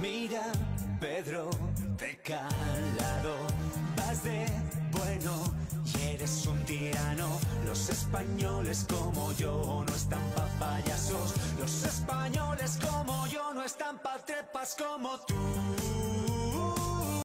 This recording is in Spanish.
Mira, Pedro de calado, vas de bueno y eres un tirano. Los españoles como yo no están pa' payasos. Los españoles como yo no están pa' trepas como tú.